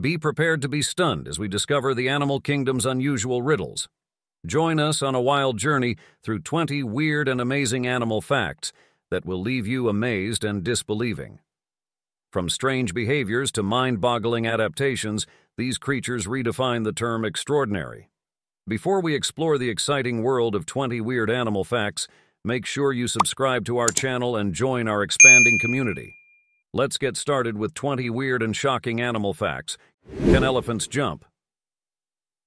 Be prepared to be stunned as we discover the animal kingdom's unusual riddles. Join us on a wild journey through 20 weird and amazing animal facts that will leave you amazed and disbelieving. From strange behaviors to mind boggling adaptations, these creatures redefine the term extraordinary. Before we explore the exciting world of 20 weird animal facts, make sure you subscribe to our channel and join our expanding community. Let's get started with 20 weird and shocking animal facts. Can elephants jump?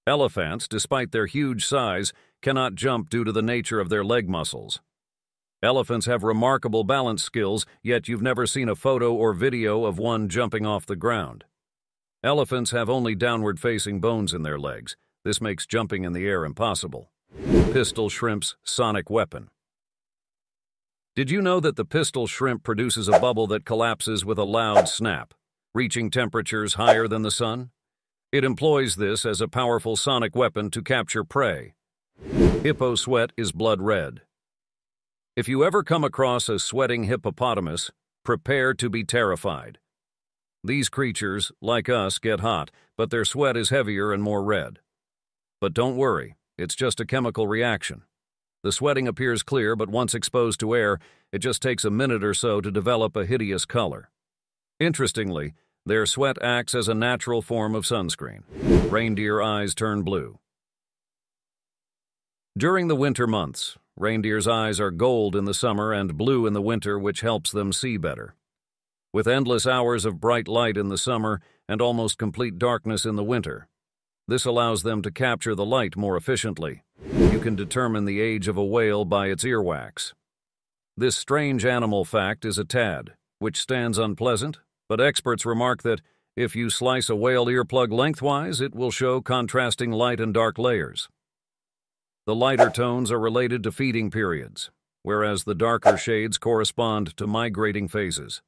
Elephants, despite their huge size, cannot jump due to the nature of their leg muscles. Elephants have remarkable balance skills, yet you've never seen a photo or video of one jumping off the ground. Elephants have only downward-facing bones in their legs. This makes jumping in the air impossible. Pistol shrimp's sonic weapon. Did you know that the pistol shrimp produces a bubble that collapses with a loud snap, reaching temperatures higher than the sun? It employs this as a powerful sonic weapon to capture prey. Hippo sweat is blood red. If you ever come across a sweating hippopotamus, prepare to be terrified. These creatures, like us, get hot, but their sweat is heavier and more red. But don't worry, it's just a chemical reaction. The sweating appears clear, but once exposed to air, it just takes a minute or so to develop a hideous color. Interestingly, their sweat acts as a natural form of sunscreen. Reindeer eyes turn blue. During the winter months, reindeer's eyes are gold in the summer and blue in the winter, which helps them see better. With endless hours of bright light in the summer and almost complete darkness in the winter, this allows them to capture the light more efficiently. You can determine the age of a whale by its earwax. This strange animal fact is a tad, which stands unpleasant, but experts remark that if you slice a whale earplug lengthwise, it will show contrasting light and dark layers. The lighter tones are related to feeding periods, whereas the darker shades correspond to migrating phases.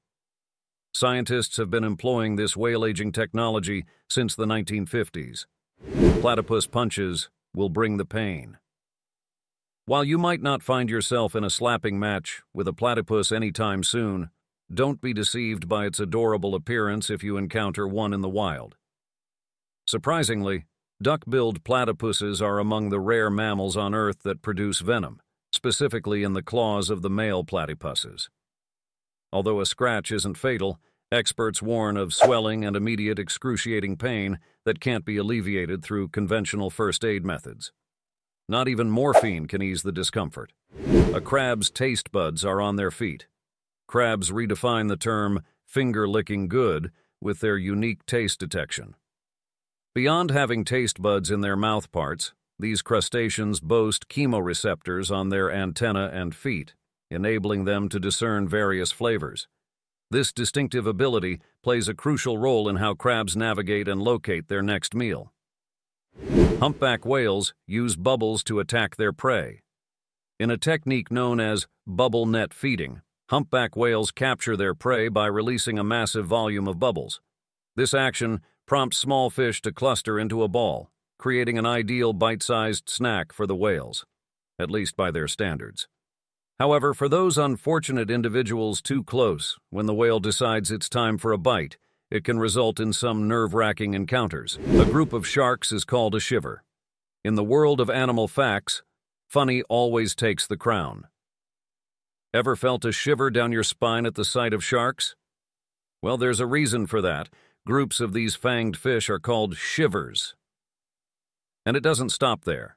Scientists have been employing this whale aging technology since the 1950s. Platypus punches will bring the pain. While you might not find yourself in a slapping match with a platypus anytime soon, don't be deceived by its adorable appearance if you encounter one in the wild. Surprisingly, duck-billed platypuses are among the rare mammals on Earth that produce venom, specifically in the claws of the male platypuses. Although a scratch isn't fatal, experts warn of swelling and immediate excruciating pain that can't be alleviated through conventional first aid methods. Not even morphine can ease the discomfort. A crab's taste buds are on their feet. Crabs redefine the term finger-licking good with their unique taste detection. Beyond having taste buds in their mouth parts, these crustaceans boast chemoreceptors on their antennae and feet, enabling them to discern various flavors. This distinctive ability plays a crucial role in how crabs navigate and locate their next meal. Humpback whales use bubbles to attack their prey. In a technique known as bubble net feeding, humpback whales capture their prey by releasing a massive volume of bubbles. This action prompts small fish to cluster into a ball, creating an ideal bite-sized snack for the whales, at least by their standards. However, for those unfortunate individuals too close, when the whale decides it's time for a bite, it can result in some nerve-wracking encounters. A group of sharks is called a shiver. In the world of animal facts, funny always takes the crown. Ever felt a shiver down your spine at the sight of sharks? Well, there's a reason for that. Groups of these fanged fish are called shivers. And it doesn't stop there.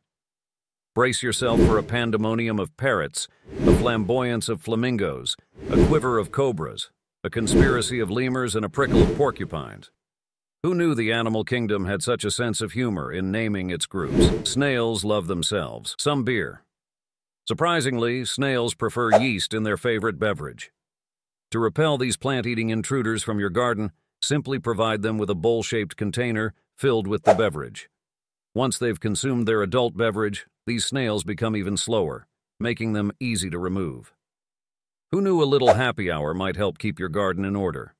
Brace yourself for a pandemonium of parrots, a flamboyance of flamingos, a quiver of cobras, a conspiracy of lemurs, and a prickle of porcupines. Who knew the animal kingdom had such a sense of humor in naming its groups? Snails love themselves, some beer. Surprisingly, snails prefer yeast in their favorite beverage. To repel these plant-eating intruders from your garden, simply provide them with a bowl-shaped container filled with the beverage. Once they've consumed their adult beverage, these snails become even slower, making them easy to remove. Who knew a little happy hour might help keep your garden in order?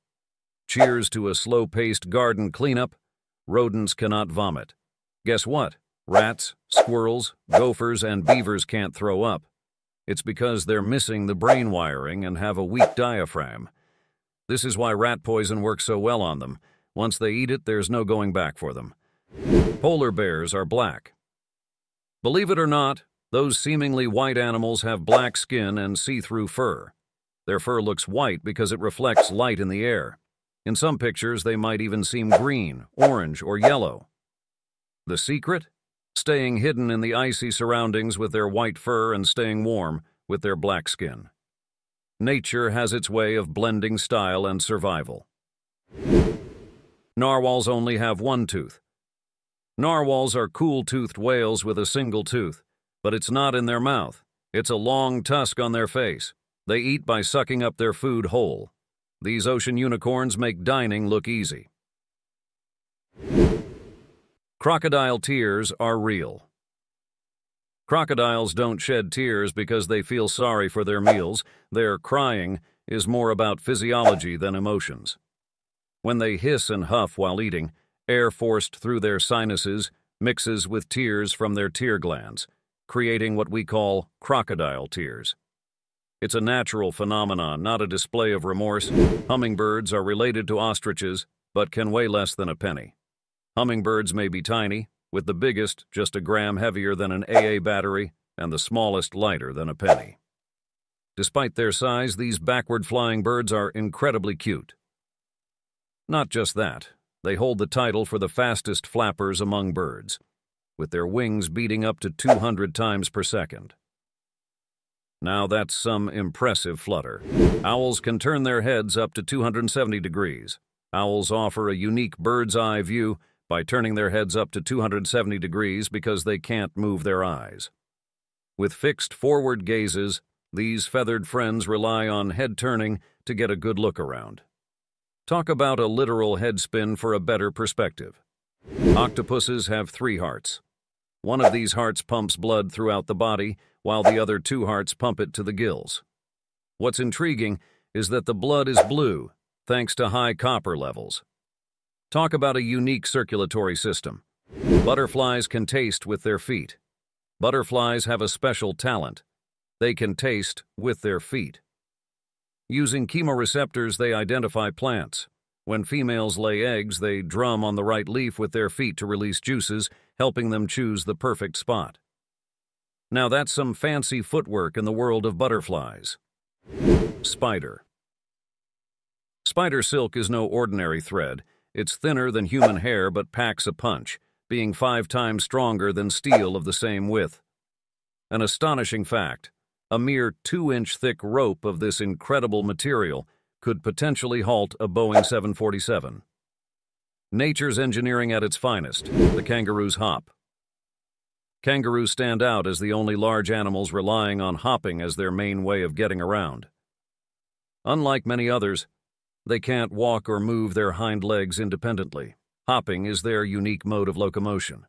Cheers to a slow-paced garden cleanup. Rodents cannot vomit. Guess what? Rats, squirrels, gophers, and beavers can't throw up. It's because they're missing the brain wiring and have a weak diaphragm. This is why rat poison works so well on them. Once they eat it, there's no going back for them. Polar bears are black. Believe it or not, those seemingly white animals have black skin and see-through fur. Their fur looks white because it reflects light in the air. In some pictures, they might even seem green, orange, or yellow. The secret? Staying hidden in the icy surroundings with their white fur and staying warm with their black skin. Nature has its way of blending style and survival. Narwhals only have one tooth. Narwhals are cool-toothed whales with a single tooth, but it's not in their mouth. It's a long tusk on their face. They eat by sucking up their food whole. These ocean unicorns make dining look easy. Crocodile tears are real. Crocodiles don't shed tears because they feel sorry for their meals. Their crying is more about physiology than emotions. When they hiss and huff while eating, air forced through their sinuses mixes with tears from their tear glands, creating what we call crocodile tears. It's a natural phenomenon, not a display of remorse. Hummingbirds are related to ostriches, but can weigh less than a penny. Hummingbirds may be tiny, with the biggest just a gram heavier than an AA battery and the smallest lighter than a penny. Despite their size, these backward flying birds are incredibly cute. Not just that, they hold the title for the fastest flappers among birds, with their wings beating up to 200 times per second. Now that's some impressive flutter. Owls can turn their heads up to 270 degrees. Owls offer a unique bird's eye view by turning their heads up to 270 degrees because they can't move their eyes. With fixed forward gazes, these feathered friends rely on head turning to get a good look around. Talk about a literal head spin for a better perspective. Octopuses have three hearts. One of these hearts pumps blood throughout the body, while the other two hearts pump it to the gills. What's intriguing is that the blood is blue, thanks to high copper levels. Talk about a unique circulatory system. Butterflies can taste with their feet. Butterflies have a special talent. They can taste with their feet. Using chemoreceptors, they identify plants. When females lay eggs, they drum on the right leaf with their feet to release juices, helping them choose the perfect spot. Now that's some fancy footwork in the world of butterflies. Spider. Spider silk is no ordinary thread. It's thinner than human hair but packs a punch, being five times stronger than steel of the same width. An astonishing fact. A mere two-inch thick rope of this incredible material could potentially halt a Boeing 747. Nature's engineering at its finest, the kangaroo's hop. Kangaroos stand out as the only large animals relying on hopping as their main way of getting around. Unlike many others, they can't walk or move their hind legs independently. Hopping is their unique mode of locomotion.